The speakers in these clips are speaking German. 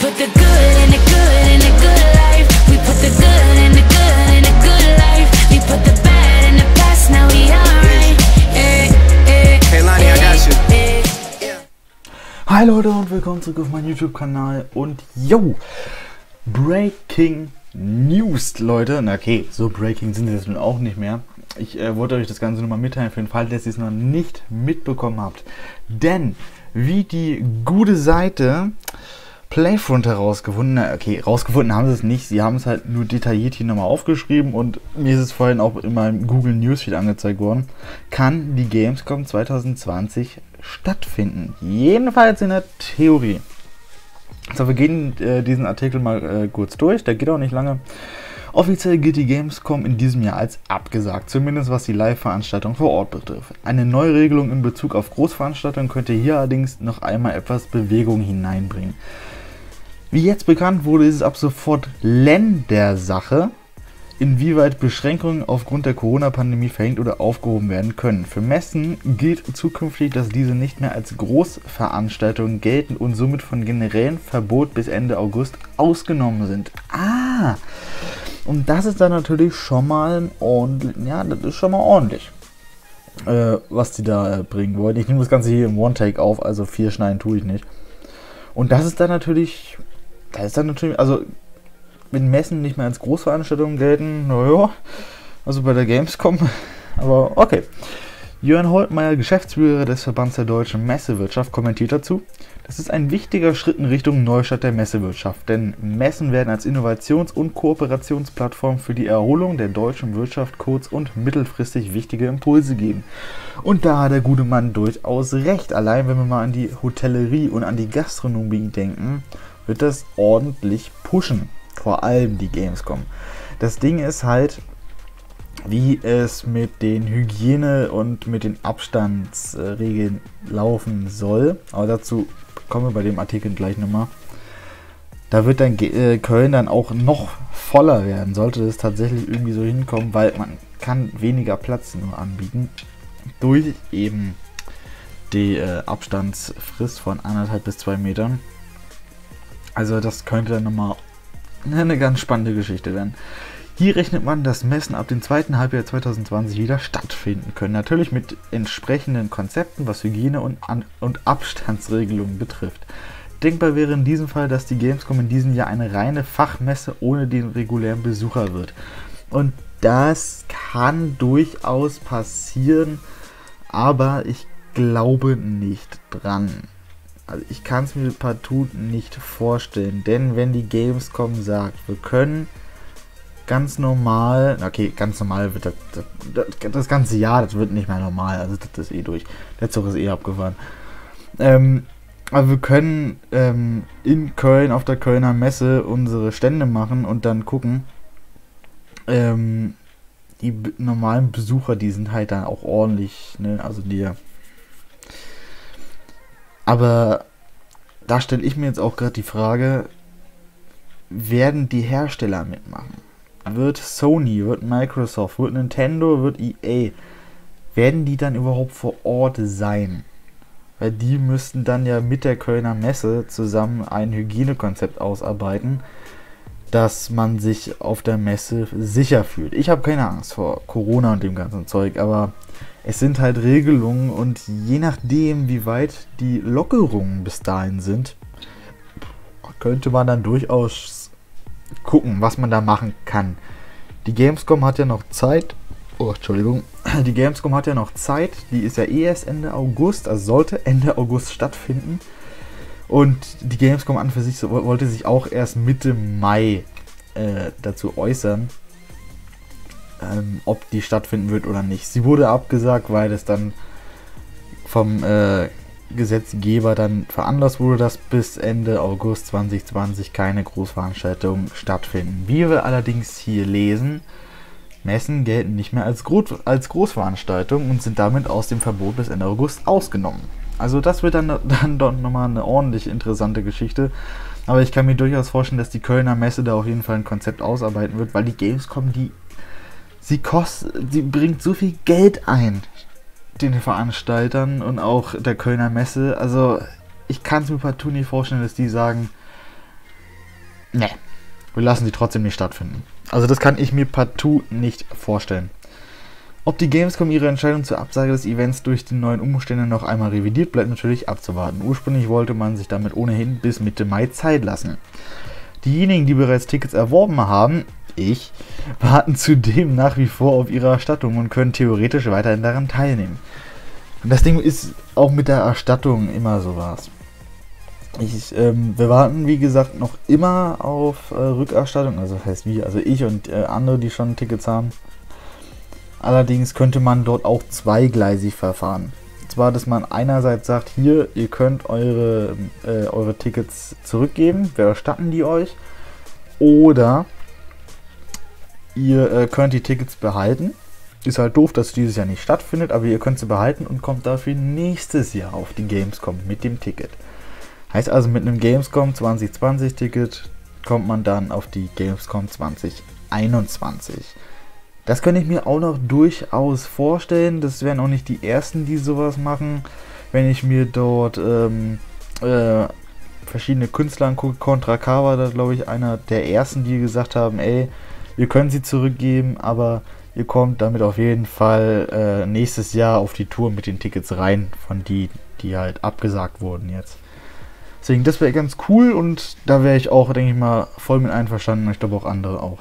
put the good in the good in the good life. We put the good in the good in the good life. We put the bad in the past, now we alright. Eh, eh, Hey, Lonnie, I got you. eh. Hi Leute und willkommen zurück auf meinem YouTube-Kanal und yo, Breaking News, Leute. Na okay, so Breaking sind sie jetzt nun auch nicht mehr. Ich äh, wollte euch das Ganze nur mal mitteilen für den Fall, dass ihr es noch nicht mitbekommen habt. Denn wie die gute Seite Playfront herausgefunden, na, okay, rausgefunden haben sie es nicht, sie haben es halt nur detailliert hier nochmal aufgeschrieben und mir ist es vorhin auch in meinem Google Newsfeed angezeigt worden, kann die Gamescom 2020 stattfinden. Jedenfalls in der Theorie. So, wir gehen äh, diesen Artikel mal äh, kurz durch, der geht auch nicht lange. Offiziell gilt die Gamescom in diesem Jahr als abgesagt, zumindest was die Live-Veranstaltung vor Ort betrifft. Eine Neuregelung in Bezug auf Großveranstaltungen könnte hier allerdings noch einmal etwas Bewegung hineinbringen. Wie jetzt bekannt wurde, ist es ab sofort Ländersache, inwieweit Beschränkungen aufgrund der Corona-Pandemie verhängt oder aufgehoben werden können. Für Messen gilt zukünftig, dass diese nicht mehr als Großveranstaltungen gelten und somit von generellem Verbot bis Ende August ausgenommen sind. Ah, und das ist dann natürlich schon mal ordentlich, ja, das ist schon mal ordentlich, äh, was die da äh, bringen wollen. Ich nehme das Ganze hier im One-Take auf, also vier schneiden tue ich nicht. Und das ist dann natürlich, das ist dann natürlich, also wenn Messen nicht mehr als Großveranstaltungen gelten, naja, also bei der Gamescom, aber okay. Jörn Holtmeier, Geschäftsführer des Verbands der deutschen Messewirtschaft, kommentiert dazu, das ist ein wichtiger Schritt in Richtung Neustart der Messewirtschaft, denn Messen werden als Innovations- und Kooperationsplattform für die Erholung der deutschen Wirtschaft kurz- und mittelfristig wichtige Impulse geben. Und da hat der gute Mann durchaus recht. Allein wenn wir mal an die Hotellerie und an die Gastronomie denken, wird das ordentlich pushen. Vor allem die Gamescom. Das Ding ist halt, wie es mit den Hygiene- und mit den Abstandsregeln laufen soll. Aber dazu kommen wir bei dem Artikel gleich nochmal. Da wird dann äh, Köln dann auch noch voller werden, sollte es tatsächlich irgendwie so hinkommen, weil man kann weniger Platz nur anbieten. Durch eben die äh, Abstandsfrist von anderthalb bis zwei Metern. Also das könnte dann nochmal eine ganz spannende Geschichte werden. Hier rechnet man, dass Messen ab dem zweiten Halbjahr 2020 wieder stattfinden können. Natürlich mit entsprechenden Konzepten, was Hygiene und, An und Abstandsregelungen betrifft. Denkbar wäre in diesem Fall, dass die Gamescom in diesem Jahr eine reine Fachmesse ohne den regulären Besucher wird. Und das kann durchaus passieren, aber ich glaube nicht dran. Also ich kann es mir partout nicht vorstellen, denn wenn die Gamescom sagt, wir können ganz normal, okay, ganz normal wird das, das, das, ganze Jahr, das wird nicht mehr normal, also das ist eh durch. Der Zug ist eh abgefahren. Ähm, aber wir können ähm, in Köln auf der Kölner Messe unsere Stände machen und dann gucken. Ähm, die normalen Besucher, die sind halt dann auch ordentlich, ne? Also die. Aber da stelle ich mir jetzt auch gerade die Frage, werden die Hersteller mitmachen? Wird Sony, wird Microsoft, wird Nintendo, wird EA, werden die dann überhaupt vor Ort sein? Weil die müssten dann ja mit der Kölner Messe zusammen ein Hygienekonzept ausarbeiten, dass man sich auf der Messe sicher fühlt. Ich habe keine Angst vor Corona und dem ganzen Zeug, aber es sind halt Regelungen und je nachdem, wie weit die Lockerungen bis dahin sind, könnte man dann durchaus gucken, was man da machen kann. Die Gamescom hat ja noch Zeit. Oh, Entschuldigung. Die Gamescom hat ja noch Zeit. Die ist ja eh erst Ende August, also sollte Ende August stattfinden. Und die Gamescom an für sich so, wollte sich auch erst Mitte Mai äh, dazu äußern, ähm, ob die stattfinden wird oder nicht. Sie wurde abgesagt, weil es dann vom äh, Gesetzgeber dann veranlasst wurde, dass bis Ende August 2020 keine Großveranstaltungen stattfinden. Wie wir allerdings hier lesen, Messen gelten nicht mehr als, Gro als Großveranstaltung und sind damit aus dem Verbot bis Ende August ausgenommen. Also das wird dann, dann doch nochmal eine ordentlich interessante Geschichte. Aber ich kann mir durchaus vorstellen, dass die Kölner Messe da auf jeden Fall ein Konzept ausarbeiten wird, weil die Gamescom, die sie kostet, sie bringt so viel Geld ein den Veranstaltern und auch der Kölner Messe. Also ich kann es mir partout nicht vorstellen, dass die sagen, ne, wir lassen sie trotzdem nicht stattfinden. Also das kann ich mir partout nicht vorstellen. Ob die Gamescom ihre Entscheidung zur Absage des Events durch die neuen Umstände noch einmal revidiert, bleibt natürlich abzuwarten. Ursprünglich wollte man sich damit ohnehin bis Mitte Mai Zeit lassen. Diejenigen, die bereits Tickets erworben haben, ich, warten zudem nach wie vor auf ihre Erstattung und können theoretisch weiterhin daran teilnehmen. Und das Ding ist auch mit der Erstattung immer sowas. Ich, ähm, wir warten, wie gesagt, noch immer auf äh, Rückerstattung. Also das heißt wir, also ich und äh, andere, die schon Tickets haben. Allerdings könnte man dort auch zweigleisig verfahren. Und zwar, dass man einerseits sagt, hier, ihr könnt eure, äh, eure Tickets zurückgeben, wir erstatten die euch. Oder ihr äh, könnt die Tickets behalten. Ist halt doof, dass dieses Jahr nicht stattfindet, aber ihr könnt sie behalten und kommt dafür nächstes Jahr auf die Gamescom mit dem Ticket. Heißt also, mit einem Gamescom 2020 Ticket kommt man dann auf die Gamescom 2021. Das könnte ich mir auch noch durchaus vorstellen. Das wären auch nicht die ersten, die sowas machen. Wenn ich mir dort ähm, äh, verschiedene Künstler angucke, Contra war da glaube ich einer der ersten, die gesagt haben, ey, wir können sie zurückgeben, aber ihr kommt damit auf jeden Fall äh, nächstes Jahr auf die Tour mit den Tickets rein, von die, die halt abgesagt wurden jetzt. Deswegen, das wäre ganz cool und da wäre ich auch, denke ich mal, voll mit einverstanden ich glaube auch andere auch.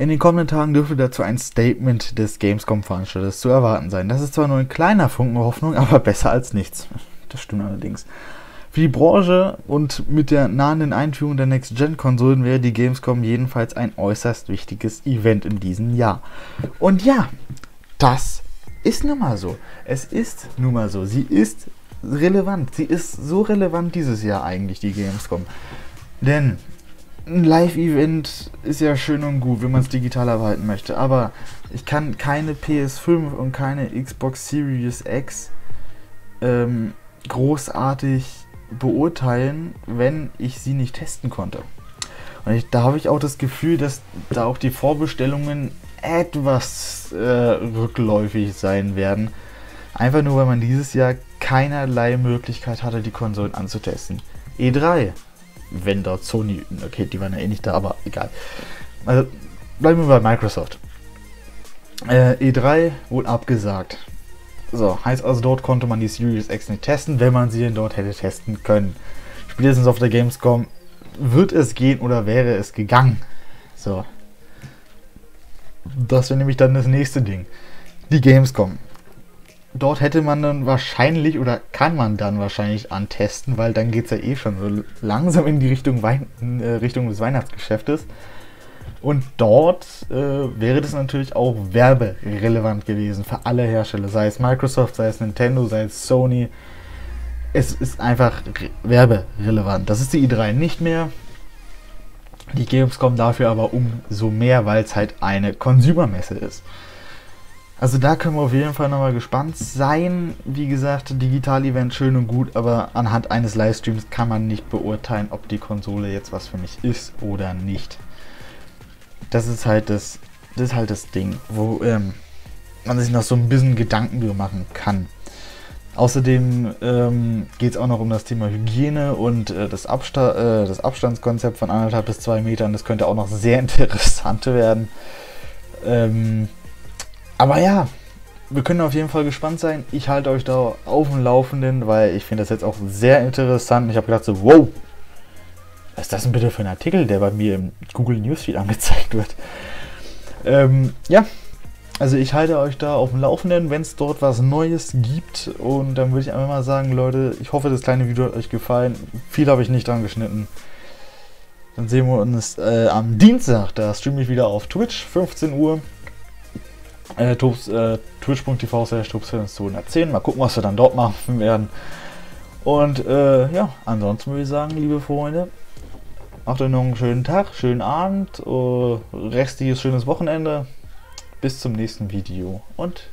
In den kommenden Tagen dürfte dazu ein Statement des Gamescom-Veranstalters zu erwarten sein. Das ist zwar nur ein kleiner Funken Hoffnung, aber besser als nichts. Das stimmt allerdings. Für die Branche und mit der nahenden Einführung der Next-Gen-Konsolen wäre die Gamescom jedenfalls ein äußerst wichtiges Event in diesem Jahr. Und ja, das ist nun mal so. Es ist nun mal so. Sie ist relevant. Sie ist so relevant dieses Jahr eigentlich, die Gamescom. Denn ein Live-Event ist ja schön und gut, wenn man es digital erhalten möchte. Aber ich kann keine PS5 und keine Xbox Series X ähm, großartig beurteilen, wenn ich sie nicht testen konnte. Und ich, da habe ich auch das Gefühl, dass da auch die Vorbestellungen etwas äh, rückläufig sein werden. Einfach nur, weil man dieses Jahr keinerlei Möglichkeit hatte, die Konsolen anzutesten. E3, wenn dort Sony, okay, die waren ja eh nicht da, aber egal. Also bleiben wir bei Microsoft. Äh, E3 wohl abgesagt. So, heißt also, dort konnte man die Series X nicht testen, wenn man sie denn dort hätte testen können. Spätestens auf der Gamescom wird es gehen oder wäre es gegangen. So. Das wäre nämlich dann das nächste Ding. Die Gamescom dort hätte man dann wahrscheinlich oder kann man dann wahrscheinlich antesten, weil dann geht es ja eh schon so langsam in die Richtung, Wein äh, Richtung des Weihnachtsgeschäftes. Und dort äh, wäre das natürlich auch werberelevant gewesen für alle Hersteller, sei es Microsoft, sei es Nintendo, sei es Sony. Es ist einfach werberelevant. Das ist die i3 nicht mehr. Die Gamescom dafür aber umso mehr, weil es halt eine Consumer-Messe ist. Also da können wir auf jeden Fall nochmal gespannt sein. Wie gesagt, Digital-Event schön und gut, aber anhand eines Livestreams kann man nicht beurteilen, ob die Konsole jetzt was für mich ist oder nicht. Das ist halt das, das ist halt das Ding, wo ähm, man sich noch so ein bisschen Gedanken drüber machen kann. Außerdem ähm, geht es auch noch um das Thema Hygiene und äh, das, Absta äh, das Abstandskonzept von anderthalb bis zwei Metern. Das könnte auch noch sehr interessant werden. Ähm, aber ja, wir können auf jeden Fall gespannt sein. Ich halte euch da auf dem Laufenden, weil ich finde das jetzt auch sehr interessant. Ich habe gedacht so, wow, was ist das denn bitte für ein Artikel, der bei mir im Google Newsfeed angezeigt wird? Ähm, ja, also ich halte euch da auf dem Laufenden, wenn es dort was Neues gibt. Und dann würde ich einfach mal sagen, Leute, ich hoffe, das kleine Video hat euch gefallen. Viel habe ich nicht dran geschnitten. Dann sehen wir uns äh, am Dienstag. Da streame ich wieder auf Twitch, 15 Uhr äh, äh, twitch.tv slash 210 Mal gucken, was wir dann dort machen werden. Und äh, ja, ansonsten würde ich sagen, liebe Freunde, macht euch noch einen schönen Tag, schönen Abend, äh, restliches schönes Wochenende. Bis zum nächsten Video und